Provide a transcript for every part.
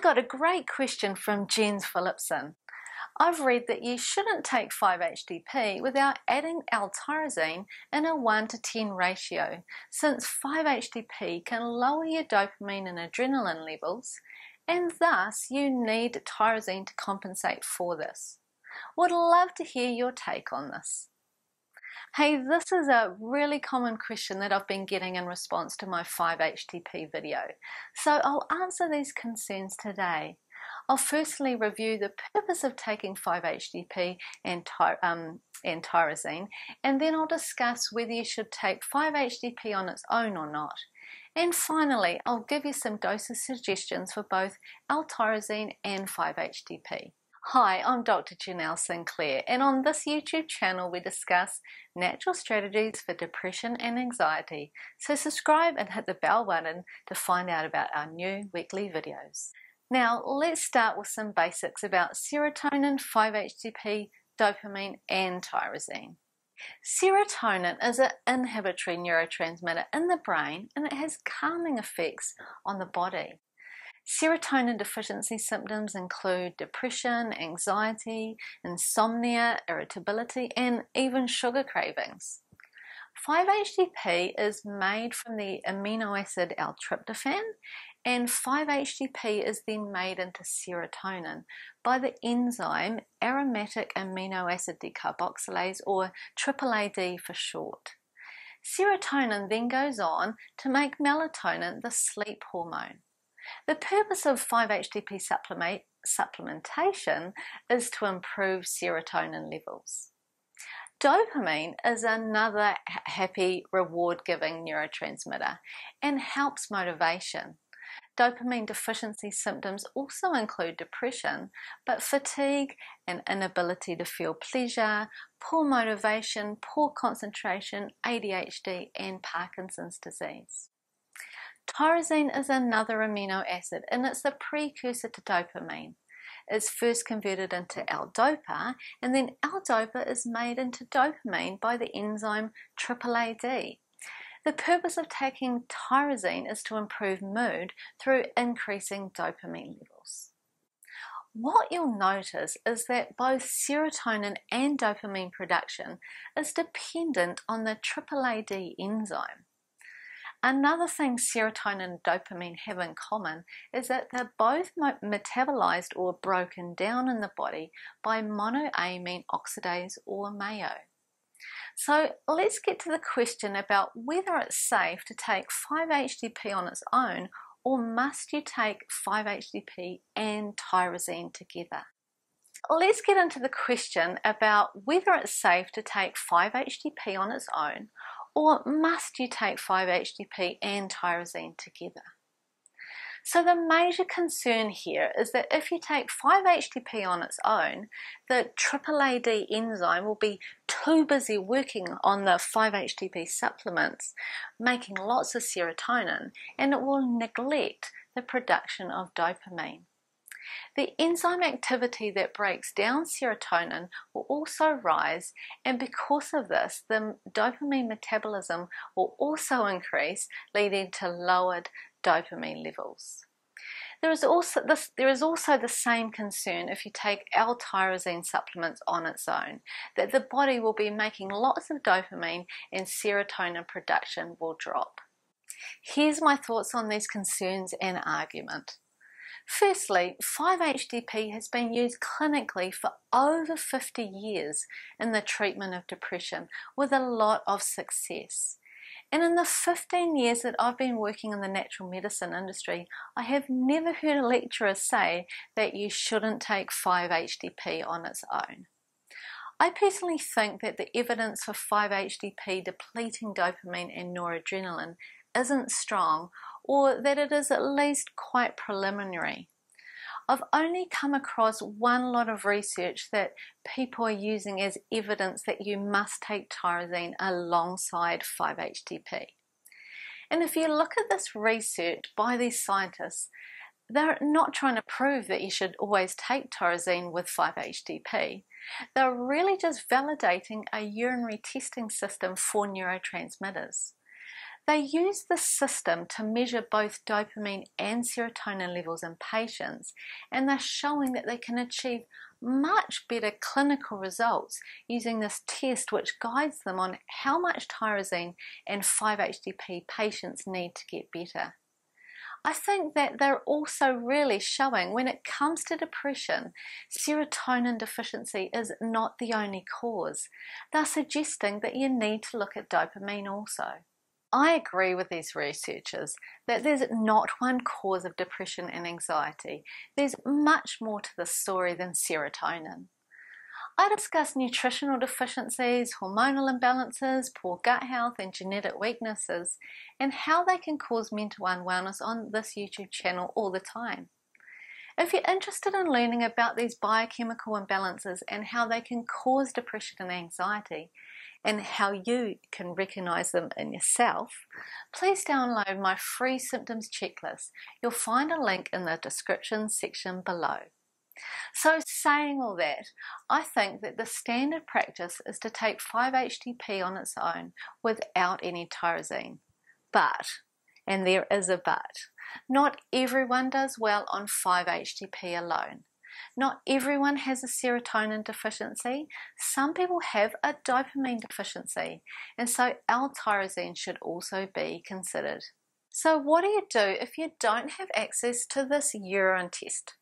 I got a great question from Jens Philipson. I've read that you shouldn't take 5-HTP without adding L-tyrosine in a 1 to 10 ratio, since 5-HTP can lower your dopamine and adrenaline levels, and thus you need tyrosine to compensate for this. Would love to hear your take on this. Hey, this is a really common question that I've been getting in response to my 5-HTP video. So I'll answer these concerns today. I'll firstly review the purpose of taking 5-HTP and, um, and tyrosine, and then I'll discuss whether you should take 5-HTP on its own or not. And finally, I'll give you some dosage suggestions for both L-tyrosine and 5-HTP. Hi, I'm Dr. Janelle Sinclair, and on this YouTube channel we discuss natural strategies for depression and anxiety. So subscribe and hit the bell button to find out about our new weekly videos. Now let's start with some basics about serotonin, 5-HTP, dopamine and tyrosine. Serotonin is an inhibitory neurotransmitter in the brain and it has calming effects on the body. Serotonin deficiency symptoms include depression, anxiety, insomnia, irritability, and even sugar cravings. 5-HTP is made from the amino acid L-tryptophan and 5-HTP is then made into serotonin by the enzyme aromatic amino acid decarboxylase or AAAD for short. Serotonin then goes on to make melatonin the sleep hormone. The purpose of 5-HTP supplement, supplementation is to improve serotonin levels. Dopamine is another happy, reward giving neurotransmitter and helps motivation. Dopamine deficiency symptoms also include depression, but fatigue and inability to feel pleasure, poor motivation, poor concentration, ADHD, and Parkinson's disease. Tyrosine is another amino acid and it's the precursor to dopamine. It's first converted into L-DOPA and then L-DOPA is made into dopamine by the enzyme AAAD. The purpose of taking tyrosine is to improve mood through increasing dopamine levels. What you'll notice is that both serotonin and dopamine production is dependent on the AAAD enzyme. Another thing serotonin and dopamine have in common is that they're both metabolized or broken down in the body by monoamine oxidase or MAO. So let's get to the question about whether it's safe to take 5-HTP on its own or must you take 5-HTP and tyrosine together. Let's get into the question about whether it's safe to take 5-HTP on its own or must you take 5-HTP and tyrosine together? So the major concern here is that if you take 5-HTP on its own, the AAAD enzyme will be too busy working on the 5-HTP supplements, making lots of serotonin, and it will neglect the production of dopamine. The enzyme activity that breaks down serotonin will also rise and because of this the dopamine metabolism will also increase leading to lowered dopamine levels. There is also this, there is also the same concern if you take L-tyrosine supplements on its own, that the body will be making lots of dopamine and serotonin production will drop. Here's my thoughts on these concerns and argument. Firstly, 5-HTP has been used clinically for over 50 years in the treatment of depression with a lot of success. And in the 15 years that I've been working in the natural medicine industry, I have never heard a lecturer say that you shouldn't take 5-HTP on its own. I personally think that the evidence for 5-HTP depleting dopamine and noradrenaline isn't strong or that it is at least quite preliminary. I've only come across one lot of research that people are using as evidence that you must take tyrosine alongside 5-HTP. And if you look at this research by these scientists, they're not trying to prove that you should always take tyrosine with 5-HTP. They're really just validating a urinary testing system for neurotransmitters. They use this system to measure both dopamine and serotonin levels in patients, and they're showing that they can achieve much better clinical results using this test, which guides them on how much tyrosine and 5-HTP patients need to get better. I think that they're also really showing when it comes to depression, serotonin deficiency is not the only cause. They're suggesting that you need to look at dopamine also. I agree with these researchers that there's not one cause of depression and anxiety. There's much more to the story than serotonin. I discuss nutritional deficiencies, hormonal imbalances, poor gut health, and genetic weaknesses, and how they can cause mental unwellness on this YouTube channel all the time. If you're interested in learning about these biochemical imbalances and how they can cause depression and anxiety, and how you can recognize them in yourself, please download my free symptoms checklist. You'll find a link in the description section below. So, saying all that, I think that the standard practice is to take 5-HTP on its own without any tyrosine. But, and there is a but, not everyone does well on 5-HTP alone. Not everyone has a serotonin deficiency. Some people have a dopamine deficiency, and so L-tyrosine should also be considered. So what do you do if you don't have access to this urine test?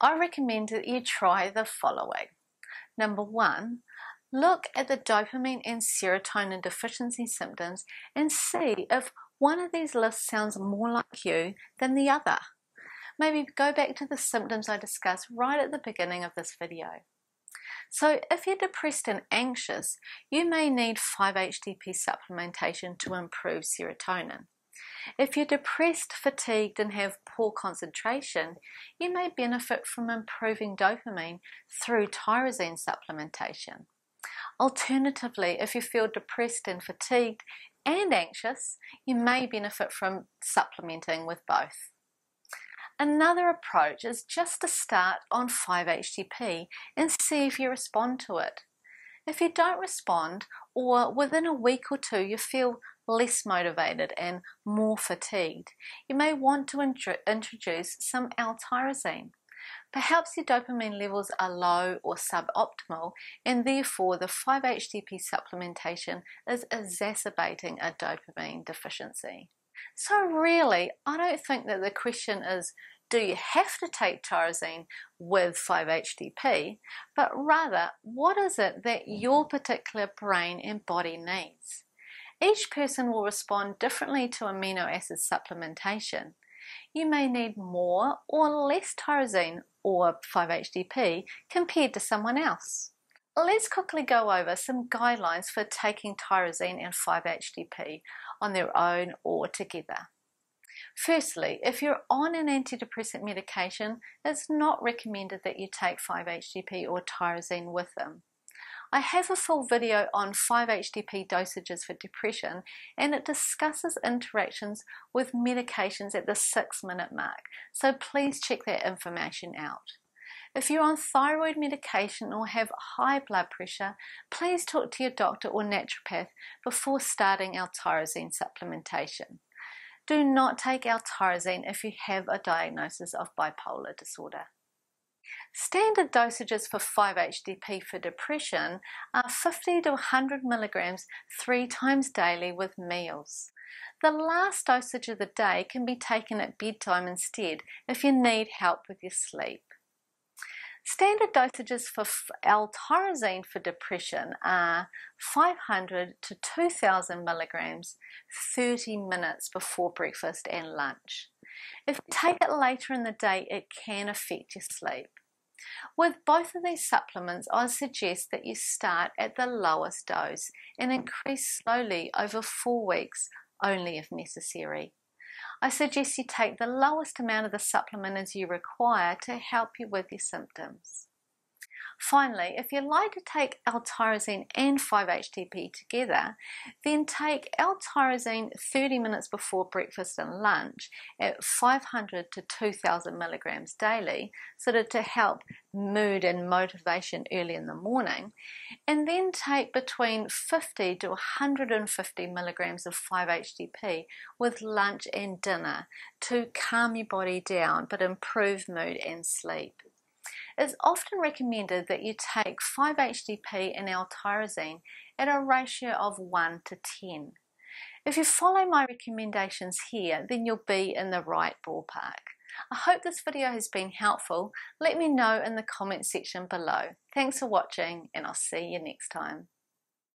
I recommend that you try the following. Number one, look at the dopamine and serotonin deficiency symptoms and see if one of these lists sounds more like you than the other maybe go back to the symptoms I discussed right at the beginning of this video. So if you're depressed and anxious, you may need 5-HTP supplementation to improve serotonin. If you're depressed, fatigued, and have poor concentration, you may benefit from improving dopamine through tyrosine supplementation. Alternatively, if you feel depressed and fatigued and anxious, you may benefit from supplementing with both. Another approach is just to start on 5-HTP and see if you respond to it. If you don't respond, or within a week or two you feel less motivated and more fatigued, you may want to introduce some L-tyrosine. Perhaps your dopamine levels are low or suboptimal, and therefore the 5-HTP supplementation is exacerbating a dopamine deficiency. So really, I don't think that the question is, do you have to take tyrosine with 5-HTP, but rather, what is it that your mm-hmm. particular brain and body needs? Each person will respond differently to amino acid supplementation. You may need more or less tyrosine or 5-HTP compared to someone else. Let's quickly go over some guidelines for taking tyrosine and 5-HTP on their own or together. Firstly, if you're on an antidepressant medication, it's not recommended that you take 5-HTP or tyrosine with them. I have a full video on 5-HTP dosages for depression and it discusses interactions with medications at the 6 minute mark, so please check that information out. If you're on thyroid medication or have high blood pressure, please talk to your doctor or naturopath before starting L-tyrosine supplementation. Do not take L-tyrosine if you have a diagnosis of bipolar disorder. Standard dosages for 5-HTP for depression are 50 to 100 milligrams three times daily with meals. The last dosage of the day can be taken at bedtime instead if you need help with your sleep. Standard dosages for L-tyrosine for depression are 500 to 2000 milligrams 30 minutes before breakfast and lunch. If you take it later in the day, it can affect your sleep. With both of these supplements, I suggest that you start at the lowest dose and increase slowly over four weeks only if necessary. I suggest you take the lowest amount of the supplement as you require to help you with your symptoms. Finally, if you'd like to take L-tyrosine and 5-HTP together, then take L-tyrosine 30 minutes before breakfast and lunch at 500 to 2000 milligrams daily, sort of to help mood and motivation early in the morning, and then take between 50 to 150 milligrams of 5-HTP with lunch and dinner to calm your body down but improve mood and sleep. It's often recommended that you take 5-HTP and L-tyrosine at a ratio of 1 to 10. If you follow my recommendations here, then you'll be in the right ballpark. I hope this video has been helpful. Let me know in the comment section below. Thanks for watching and I'll see you next time.